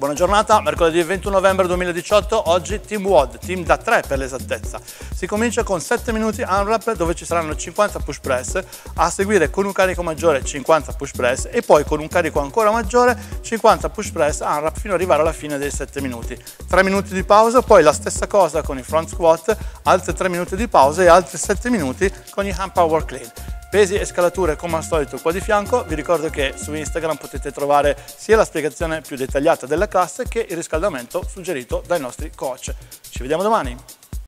Buona giornata, mercoledì 21 novembre 2018, oggi Team WOD, team da 3 per l'esattezza. Si comincia con 7 minuti unwrap dove ci saranno 50 push press, a seguire con un carico maggiore 50 push press e poi con un carico ancora maggiore 50 push press unwrap fino ad arrivare alla fine dei 7 minuti. 3 minuti di pausa, poi la stessa cosa con i front squat, altri 3 minuti di pausa e altri 7 minuti con i hand power clean. Pesi e scalature come al solito qua di fianco, vi ricordo che su Instagram potete trovare sia la spiegazione più dettagliata della classe che il riscaldamento suggerito dai nostri coach. Ci vediamo domani!